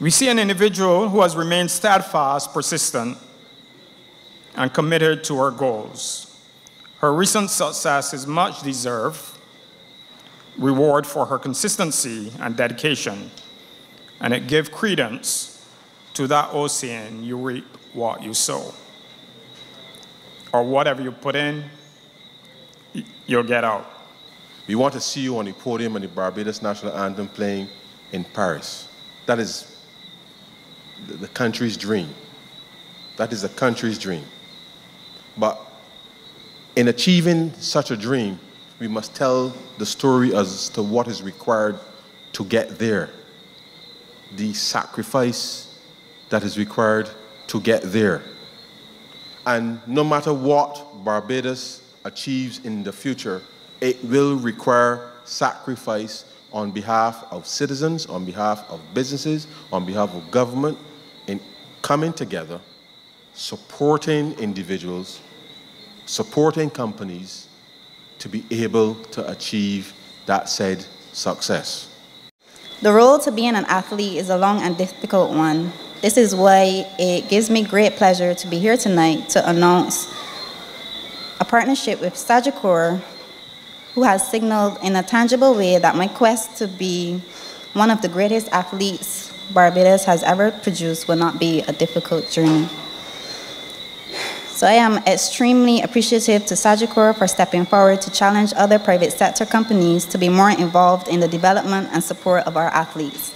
We see an individual who has remained steadfast, persistent, and committed to her goals. Her recent success is much deserved reward for her consistency and dedication, and it gives credence to that old saying, you reap what you sow. Or whatever you put in, you'll get out. We want to see you on the podium and the Barbados national anthem playing in Paris. That is the country's dream. That is the country's dream. But in achieving such a dream, we must tell the story as to what is required to get there, the sacrifice that is required to get there. And no matter what Barbados achieves in the future, it will require sacrifice on behalf of citizens, on behalf of businesses, on behalf of government, coming together, supporting individuals, supporting companies to be able to achieve that said success. The road to being an athlete is a long and difficult one. This is why it gives me great pleasure to be here tonight to announce a partnership with Sagicor, who has signaled in a tangible way that my quest to be one of the greatest athletes Barbados has ever produced will not be a difficult journey. So I am extremely appreciative to Sagicor for stepping forward to challenge other private sector companies to be more involved in the development and support of our athletes.